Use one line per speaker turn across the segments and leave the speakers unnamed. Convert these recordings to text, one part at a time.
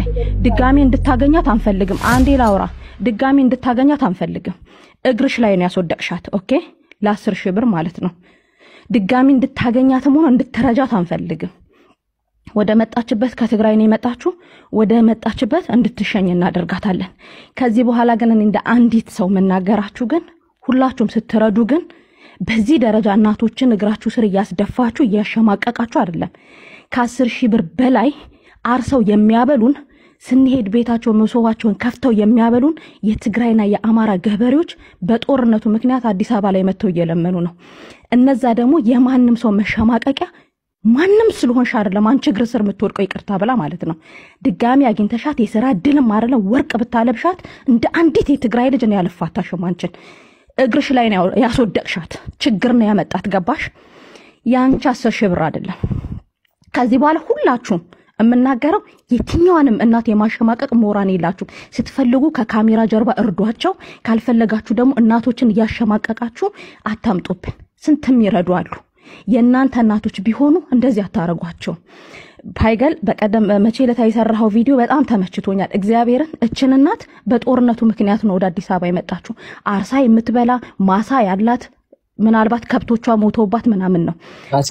ላይ ድጋሚ እንድታገኛት አንፈልግም። አንዴ ላውራ። ድጋሚ እንድታገኛት አንፈልግም። እግርሽ ላይ ነው ያስወደቅሻት። ኦኬ ለአስር ሺህ ብር ማለት ነው። ድጋሚ እንድታገኛትም ሆነ እንድትረጃት አንፈልግም። ወደ መጣችበት ከትግራይ ነው የመጣችሁ። ወደ መጣችበት እንድትሸኝ እናደርጋታለን። ከዚህ በኋላ ግን እንደ አንዲት ሰው የምናገራችሁ ግን ሁላችሁም ስትረዱ ግን በዚህ ደረጃ እናቶችን እግራችሁ ስር እያስደፋችሁ እያሸማቀቃችሁ አይደለም። ከአስር ሺህ ብር በላይ አርሰው የሚያበሉን ስንሄድ ቤታቸው መሶባቸውን ከፍተው የሚያበሉን የትግራይና የአማራ ገበሬዎች በጦርነቱ ምክንያት አዲስ አበባ ላይ መጥተው እየለመኑ ነው። እነዛ ደግሞ የማንም ሰው መሸማቀቂያ ማንም ስለሆንሽ አይደለም አንቺ እግር ስር የምትወድቀው ይቅርታ ብላ ማለት ነው። ድጋሚ አግኝተሻት የስራ ድልም አይደለም ወርቅ ብታለብሻት እንደ አንዲት የትግራይ ልጅ ነው ያልፋታሽም። አንቺን እግርሽ ላይ ነው ያስወደቅሻት። ችግር ነው ያመጣት። ገባሽ? የአንቺ አስር ሺህ ብር አይደለም። ከዚህ በኋላ ሁላችሁም የምናገረው የትኛዋንም እናት የማሸማቀቅ ሞራን የላችሁ። ስትፈልጉ ከካሜራ ጀርባ እርዷቸው፣ ካልፈለጋችሁ ደግሞ እናቶችን እያሸማቀቃችሁ አታምጡብን። ስንትም ይረዱ አሉ። የእናንተ እናቶች ቢሆኑ እንደዚህ አታረጓቸው። ፓይገል በቀደም መቼ ዕለት የሰራኸው ቪዲዮ በጣም ተመችቶኛል። እግዚአብሔርን እችን እናት በጦርነቱ ምክንያት ነው ወደ አዲስ አበባ የመጣችሁ። አርሳ የምትበላ ማሳ ያላት ምናልባት ከብቶቿ ሞተውባት ምናምን ነው።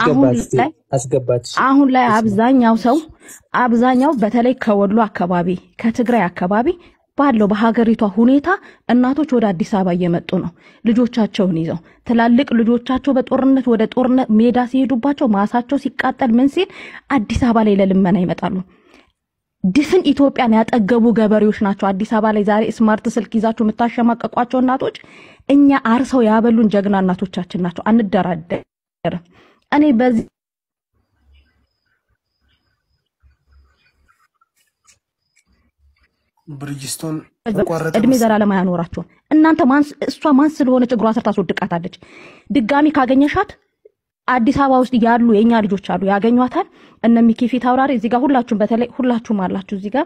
አሁን ላይ
አስገባት
አሁን ላይ አብዛኛው ሰው አብዛኛው በተለይ ከወሎ አካባቢ ከትግራይ አካባቢ ባለው በሀገሪቷ ሁኔታ እናቶች ወደ አዲስ አበባ እየመጡ ነው ልጆቻቸውን ይዘው ትላልቅ ልጆቻቸው በጦርነት ወደ ጦርነት ሜዳ ሲሄዱባቸው ማሳቸው ሲቃጠል ምን ሲል አዲስ አበባ ላይ ለልመና ይመጣሉ። ድፍን ኢትዮጵያን ያጠገቡ ገበሬዎች ናቸው። አዲስ አበባ ላይ ዛሬ ስማርት ስልክ ይዛችሁ የምታሸማቀቋቸው እናቶች እኛ አርሰው ያበሉን ጀግና እናቶቻችን ናቸው። አንደራደርም። እኔ በዚህ
ብርጅስቶን
እድሜ ዘላለም አያኖራቸውም። እናንተ እሷ ማን ስለሆነች እግሯ ስር ታስወድቃታለች። ድጋሚ ካገኘሻት አዲስ አበባ ውስጥ ያሉ የእኛ ልጆች አሉ ያገኟታል። እነ ሚኪ ፊት አውራሪ እዚህ ጋር ሁላችሁም በተለይ ሁላችሁም አላችሁ እዚህ ጋር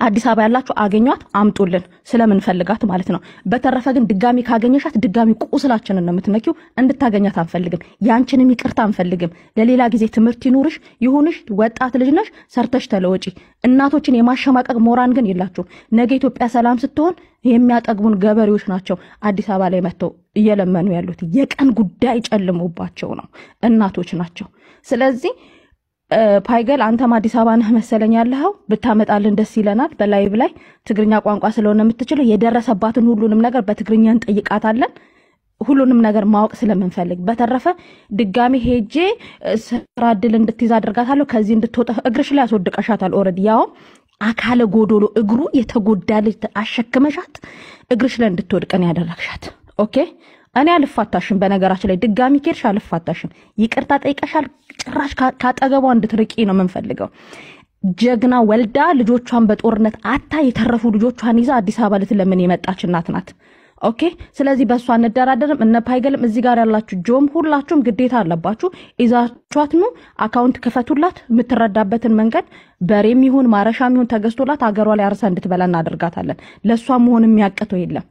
አዲስ አበባ ያላችሁ አገኟት፣ አምጡልን ስለምንፈልጋት ማለት ነው። በተረፈ ግን ድጋሚ ካገኘሻት ድጋሚ ቁስላችንን ነው የምትነኪው። እንድታገኛት አንፈልግም። ያንቺንም ይቅርታ አንፈልግም። ለሌላ ጊዜ ትምህርት ይኑርሽ ይሁንሽ። ወጣት ልጅ ነሽ፣ ሰርተሽ ተለወጪ። እናቶችን የማሸማቀቅ ሞራን ግን የላችሁም። ነገ ኢትዮጵያ ሰላም ስትሆን የሚያጠግቡን ገበሬዎች ናቸው አዲስ አበባ ላይ መጥተው እየለመኑ ያሉት። የቀን ጉዳይ ጨልሞባቸው ነው እናቶች ናቸው። ስለዚህ ፓገል አንተም አዲስ አበባ ነህ መሰለኝ ያለኸው፣ ብታመጣልን ደስ ይለናል። በ live ላይ ትግርኛ ቋንቋ ስለሆነ የምትችለው የደረሰባትን ሁሉንም ነገር በትግርኛ እንጠይቃታለን። ሁሉንም ነገር ማወቅ ስለምንፈልግ፣ በተረፈ ድጋሚ ሄጄ ስራ እድል እንድትይዝ አድርጋታለሁ። ከዚህ እንድትወጣ እግርሽ ላይ ያስወድቀሻታል። already ያው አካለ ጎዶሎ እግሩ የተጎዳ ልጅ አሸክመሻት እግርሽ ላይ እንድትወድቀን ያደረግሻት። ኦኬ እኔ አልፋታሽም። በነገራችን ላይ ድጋሚ ሄድሽ አልፋታሽም። ይቅርታ ጠይቀሻል። ጭራሽ ካጠገቧ እንድትርቂ ነው የምንፈልገው። ጀግና ወልዳ ልጆቿን በጦርነት አጥታ የተረፉ ልጆቿን ይዛ አዲስ አበባ ልትለምን የመጣች እናት ናት። ኦኬ ስለዚህ በእሷ እንደራደርም። እነ ፓይገልም እዚህ ጋር ያላችሁ ጆም ሁላችሁም ግዴታ አለባችሁ። ይዛችኋት ኑ፣ አካውንት ክፈቱላት። የምትረዳበትን መንገድ በሬም ይሁን ማረሻም ይሁን ተገዝቶላት አገሯ ላይ አርሳ እንድትበላ እናደርጋታለን። ለእሷ መሆን የሚያቅተው የለም።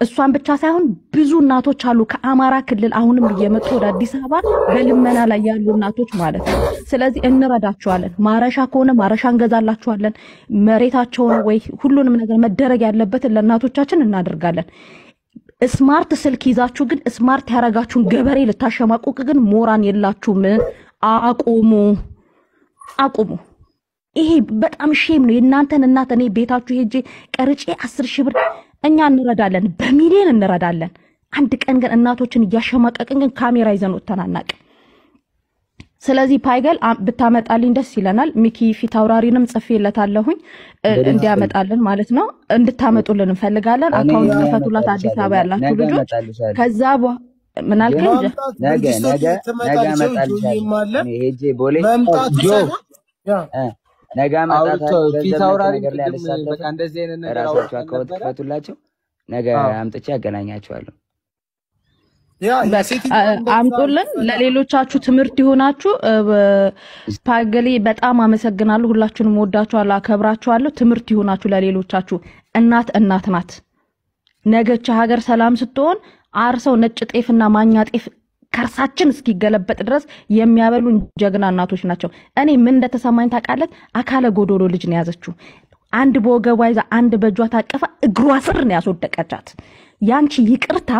እሷን ብቻ ሳይሆን ብዙ እናቶች አሉ ከአማራ ክልል አሁንም እየመጡ ወደ አዲስ አበባ በልመና ላይ ያሉ እናቶች ማለት ነው። ስለዚህ እንረዳቸዋለን። ማረሻ ከሆነ ማረሻ እንገዛላቸዋለን። መሬታቸውን ወይ ሁሉንም ነገር መደረግ ያለበትን ለእናቶቻችን እናደርጋለን። smart ስልክ ይዛችሁ ግን smart ያረጋችሁን ገበሬ ልታሸማቁቅ ግን ሞራን የላችሁም። አቁሙ፣ አቁሙ። ይሄ በጣም shame ነው። የእናንተን እናት እኔ ቤታችሁ ሄጄ ቀርጬ አስር ሺህ ብር እኛ እንረዳለን፣ በሚሊዮን እንረዳለን። አንድ ቀን ግን እናቶችን እያሸማቀቅን ግን ካሜራ ይዘን ወጥተን አናውቅም። ስለዚህ ፓይገል ብታመጣልኝ ደስ ይለናል። ሚኪ ፊት አውራሪንም ጽፌለታለሁኝ እንዲያመጣልን ማለት ነው። እንድታመጡልን እንፈልጋለን። አካውንት ክፈቱላት አዲስ አበባ ያላችሁ ልጆች። ከዛ ምን አልከኝ?
ነገ ነገ ነገ አካውንት ክፈቱላቸው። አምጥቼ ያገናኛቸዋለሁ።
አምጡልን። ለሌሎቻችሁ ትምህርት ይሆናችሁ። ፓገሌ በጣም አመሰግናለሁ። ሁላችሁንም ወዳችኋለሁ፣ አከብራችኋለሁ። ትምህርት ይሆናችሁ ለሌሎቻችሁ። እናት እናት ናት። ነገች ሀገር ሰላም ስትሆን አርሰው ነጭ ጤፍና ማኛ ጤፍ ከርሳችን እስኪገለበጥ ድረስ የሚያበሉን ጀግና እናቶች ናቸው። እኔ ምን እንደተሰማኝ ታውቃለህ? አካለ ጎዶሎ ልጅ ነው የያዘችው። አንድ በወገቧ ይዛ አንድ በእጇ አቅፋ እግሯ ስር ነው ያስወደቀቻት። ያንቺ ይቅርታ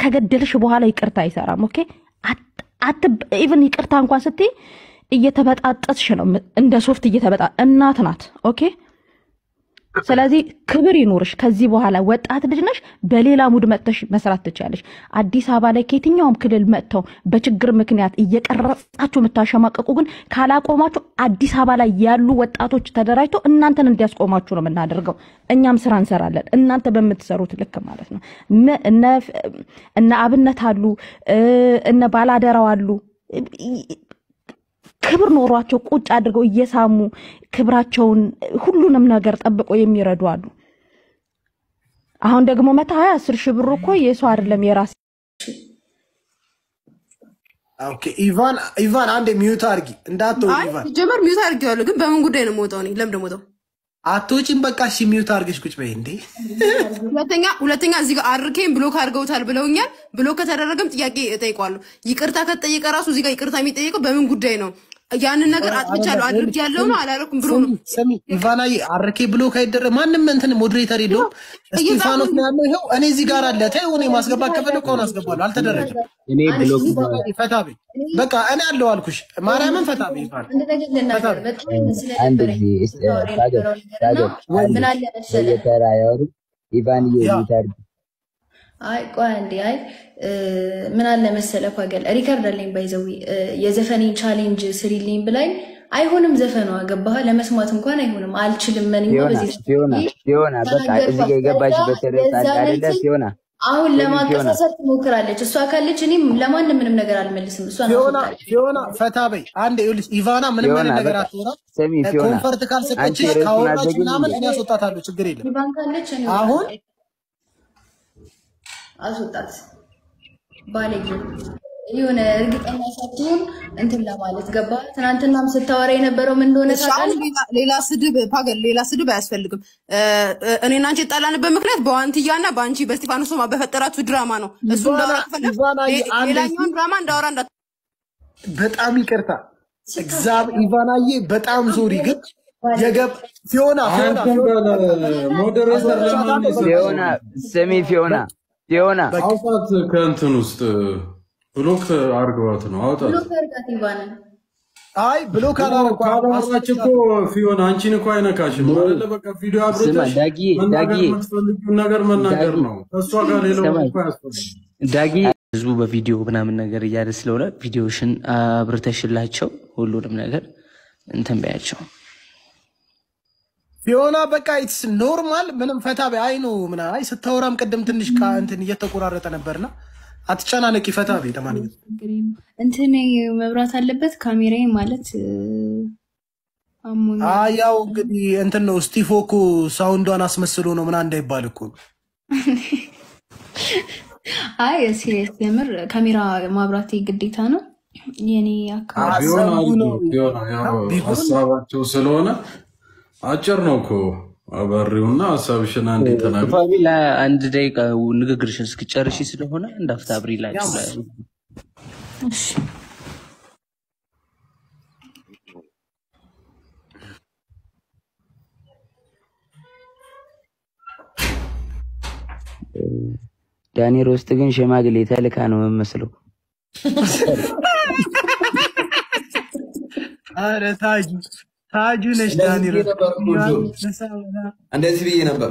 ከገደልሽ በኋላ ይቅርታ አይሰራም። ኦኬ even ይቅርታ እንኳን ስትይ እየተበጣጠስሽ ነው፣ እንደ ሶፍት እየተበጣ እናት ናት። ኦኬ ስለዚህ ክብር ይኑርሽ። ከዚህ በኋላ ወጣት ልጅ ነሽ። በሌላ mood መጥተሽ መስራት ትችያለሽ። አዲስ አበባ ላይ ከየትኛውም ክልል መጥተው በችግር ምክንያት እየቀረጻችሁ የምታሸማቀቁ ግን ካላቆማችሁ አዲስ አበባ ላይ ያሉ ወጣቶች ተደራጅተው እናንተን እንዲያስቆማችሁ ነው የምናደርገው። እኛም ስራ እንሰራለን፣ እናንተ በምትሰሩት ልክ ማለት ነው። እነ አብነት አሉ፣ እነ ባላደራው አሉ ክብር ኖሯቸው ቁጭ አድርገው እየሳሙ ክብራቸውን ሁሉንም ነገር ጠብቀው የሚረዱ አሉ። አሁን ደግሞ መታ ሀያ አስር ሺህ ብር እኮ የሰው አይደለም የራስ
ኦኬ ኢቫን ኢቫን አንድ ሚዩት አርጊ ኢቫን
ጀመር ሚዩት አድርጌዋለሁ፣ ግን በምን ጉዳይ ነው የምወጣው? እኔ ለምን ደሞ ወጣው?
አትወጪም በቃ እሺ ሚዩት አርገሽ ቁጭ በይ እንዴ
ሁለተኛ ሁለተኛ እዚህ ጋር አርኬን ብሎክ አድርገውታል ብለውኛል። ብሎክ ከተደረገም ጥያቄ እጠይቋለሁ። ይቅርታ ከተጠየቀ ራሱ እዚህ ጋር ይቅርታ የሚጠየቀው በምን ጉዳይ ነው? ያንን ነገር አጥፍቻለሁ አድርግ ያለው ነው አላረኩም ብሎ ነው።
ስሚ ኢቫናዬ አርኬ ብሎ ካይደረ ማንም እንትን ሞዴሬተር የለውም። እስጢፋኖስ ነው ያለው ይኸው። እኔ እዚህ ጋር አለ። ተይው እኔ ማስገባት ከፈለኩ ከሆነ አስገባለሁ። አልተደረገም
እኔ ብሎክ
ፈታ በይ። በቃ እኔ አለው አልኩሽ። ማርያምን ፈታ በይ ኢቫን።
አንድ ነገር ልናገር።
ፈታ
በጣም
አንድ
ስለነበረኝ
ጊዜ እስ-
ስታወራ
ታገል
የነበረው ነገር
ታገል
እና
አንድ
ምን አለ መሰለህ
ኢቫን
ያ
እየታርግ
አይ ቆይ አንዴ አይ እ፣ ምን አለ መሰለህ ፓገል ሪከርድ አለኝ ባይዘዊ የዘፈኔን ቻሌንጅ ስሪልኝ ብላኝ አይሆንም ዘፈኗ ገባህ? ለመስማት እንኳን አይሆንም አልችልም? መልስ
ሲሆና
አሁን
ሲሆና
ለማቀሳሰር ትሞክራለች። እሷ ካለች እኔም ለማንም ምንም ነገር አልመልስም። እሷ
ፈታ በይ። አንድ ይኸውልሽ ኢቫና ምንም አይነት ነገር
ሲሆና
ኮንፈርት
ርዕሱን
ካወራች ምናምን? እኔ አስወጣታለሁ ችግር የለም።
ኢቫን ካለች እኔ
አሁን
አስወጣት ባለጌ የሆነ እርግጠኛ ሳትሆን እንትን ለማለት ገባ። ትናንትናም ስታወራ የነበረው ምን እንደሆነ?
ሌላ- ስድብ ፓገል ሌላ ስድብ አያስፈልግም። እኔና አንቺ የጣላንበት ምክንያት በዋንትያ እና በአንቺ በስቲፋኖስ ሶማ በፈጠራችሁ ድራማ ነው። እሱ ሌላኛውን ድራማ እንዳወራ እንዳ
በጣም ይቅርታ እግዚአብሔር ኢቫናዬ በጣም ሶሪ ግን የገብ ፊዮና ፊዮና
ሞዴሬተር ለማን
ሲሆና ስሚ ፊዮና ሲሆና
አውጣት ከእንትን ውስጥ ብሎክ አርገዋት ነው አውጣት።
አይ ብሎ ካላረኳ
ካላወራች እኮ ፊዮን አንቺን እኮ አይነካሽም አይደለ? በቃ ቪዲዮ የምትፈልጊውን ነገር መናገር ነው። ከእሷ ጋር ሌላው
ዳጊ
ህዝቡ በቪዲዮ ምናምን ነገር እያለ ስለሆነ ቪዲዮሽን አብርተሽላቸው ሁሉንም ነገር እንትን በያቸው።
ፊዮና በቃ it's normal ምንም ፈታ በይ አይ ነው ምና አይ ስታወራም ቅድም ትንሽ ከእንትን እየተቆራረጠ ነበርና አትጨናነቂ ፈታ በይ ለማንኛውም
እንትን መብራት አለበት ካሜራዬ ማለት
ያው እንግዲህ እንትን ነው ስቲፎ እኮ sound ዷን አስመስሎ ነው ምና እንዳይባል እኮ ነው
አይ serious የምር ካሜራ ማብራቴ ግዴታ ነው። የኔ አካባቢ
ቢሆን ቢሆን ሀሳባቸው ስለሆነ አጭር ነው እኮ አበሪውና ሀሳብሽን አንዴ ተናግሪ።
ለአንድ ደቂቃ ንግግርሽን እስክጨርሺ ስለሆነ እንዳፍታ አብሪላችሁ ላይ
እሺ
ዳንኤል ውስጥ ግን ሽማግሌ ተልካ ነው የምመስለው።
አረ ታጁ ታጁ ነሽ ዳኒ
እንደዚህ ብዬ ነበር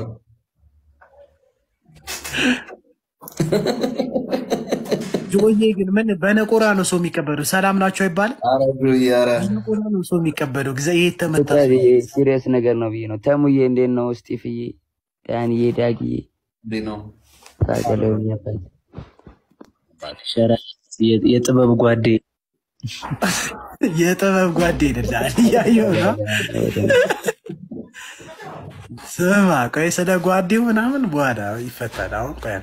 ጆዬ ግን ምን በነቆራ ነው ሰው የሚቀበለው? ሰላም ናቸው አይባልም። በነቆራ ነው ሰው የሚቀበለው። ጊዜ ይሄ ተመታ
serious ነገር ነው ብዬ ነው። ተሙዬ እንዴት ነው? ስጢፍዬ፣ ዳንዬ፣ ዳግዬ
እንዴት ነው?
ታገለው ያባል
ሸራ የጥበብ ጓዴ
የጥበብ ጓዴ ይደላል እያየሁ ስማ ቆይ ስለ ጓዴው ምናምን በኋላ ይፈታል። አሁን ቆይ